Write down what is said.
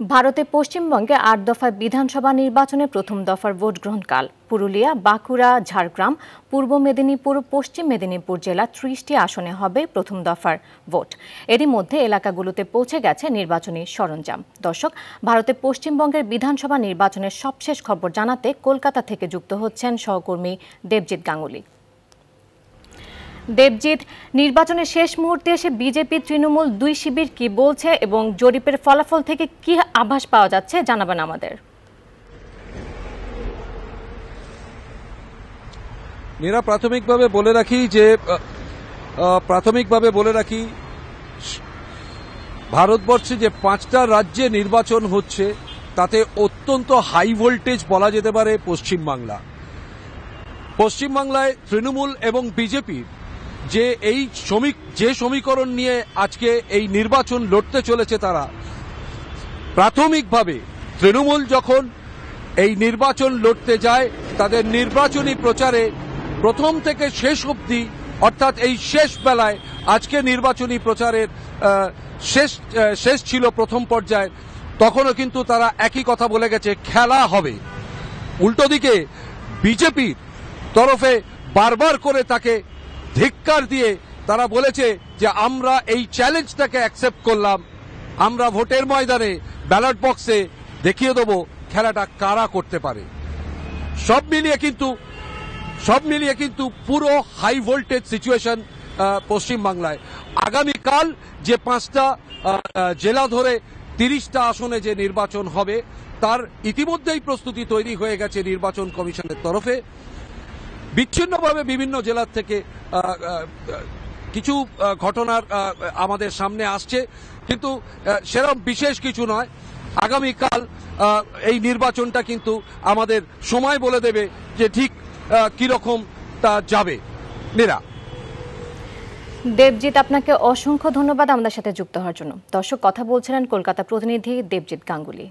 ভারতে পশ্চিমবঙ্গে আট দফায় বিধানসভা নির্বাচনে প্রথম দফার ভোট গ্রহণকাল। পুরুলিয়া, বাঁকুড়া, ঝাড়গ্রাম, পূর্ব মেদিনীপুর, পশ্চিম মেদিনীপুর জেলা ত্রিশটি আসনে হবে প্রথম দফার ভোট। এরই মধ্যে এলাকাগুলোতে পৌঁছে গেছে নির্বাচনী সরঞ্জাম। দর্শক, ভারতে পশ্চিমবঙ্গের বিধানসভা নির্বাচনের সবশেষ খবর জানাতে কলকাতা থেকে যুক্ত হচ্ছেন সহকর্মী দেবজিৎ গাঙ্গুলি। দেবজিৎ। নির্বাচনের শেষ মুহূর্তে এসে বিজেপি তৃণমূল দুই শিবির কি বলছে এবং জরিপের ফলাফল থেকে কি আভাস পাওয়া যাচ্ছে জানাবেন আমাদের। মেয়েরা প্রাথমিকভাবে বলে রাখি যে প্রাথমিকভাবে বলে রাখি, ভারতবর্ষে যে পাঁচটা রাজ্যে নির্বাচন হচ্ছে, তাতে অত্যন্ত হাই ভোল্টেজ বলা যেতে পারে পশ্চিমবাংলা। পশ্চিমবাংলায় তৃণমূল এবং বিজেপির যে এই শ্রমিক, যে সমীকরণ নিয়ে আজকে এই নির্বাচন লড়তে চলেছে তারা, প্রাথমিকভাবে তৃণমূল যখন এই নির্বাচন লড়তে যায়, তাদের নির্বাচনী প্রচারে প্রথম থেকে শেষ অবধি, অর্থাৎ এই শেষ বেলায় আজকে নির্বাচনী প্রচারের শেষ শেষ ছিল প্রথম পর্যায়ে, তখনও কিন্তু তারা একই কথা বলে গেছে, খেলা হবে। উল্টো দিকে বিজেপির তরফে বারবার করে তাকে ধিক্কার দিয়ে তারা বলেছে যে আমরা এই চ্যালেঞ্জটাকে অ্যাকসেপ্ট করলাম। আমরা ভোটের ময়দানে ব্যালট বক্সে দেখিয়ে দেবো খেলাটা কারা করতে পারে। সব মিলিয়ে কিন্তু, সব মিলিয়ে কিন্তু পুরো হাই ভোল্টেজ সিচুয়েশন পশ্চিমবাংলায়। আগামীকাল যে পাঁচটা জেলা ধরে তিরিশটা আসনে যে নির্বাচন হবে, তার ইতিমধ্যেই প্রস্তুতি তৈরি হয়ে গেছে নির্বাচন কমিশনের তরফে। বিচ্ছিন্নভাবে বিভিন্ন জেলার থেকে কিছু ঘটনার আমাদের সামনে আসছে। কিন্তু সেরকম বিশেষ কিছু নয়। আগামীকাল এই নির্বাচনটা কিন্তু আমাদের সময় বলে দেবে যে ঠিক কীরকম তা যাবে। নিরা। দেবজিৎ, আপনাকে অসংখ্য ধন্যবাদ আমাদের সাথে যুক্ত হওয়ার জন্য। দর্শক, কথা বলছিলেন কলকাতা প্রতিনিধি দেবজিৎ গাঙ্গুলি।